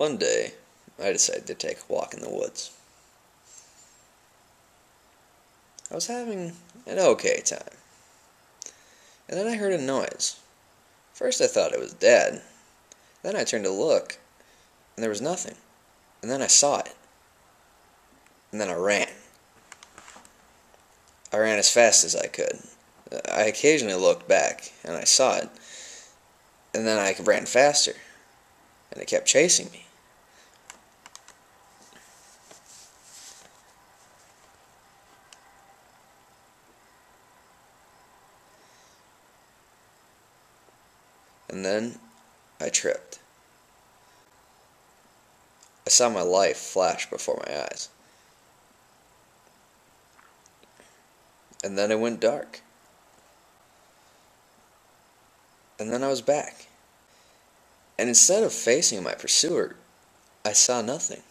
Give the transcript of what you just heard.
One day, I decided to take a walk in the woods. I was having an okay time. And then I heard a noise. First I thought it was Dad. Then I turned to look, and there was nothing. And then I saw it. And then I ran. I ran as fast as I could. I occasionally looked back, and I saw it. And then I ran faster, and it kept chasing me. And then I tripped. I saw my life flash before my eyes. And then it went dark. And then I was back. And instead of facing my pursuer, I saw nothing.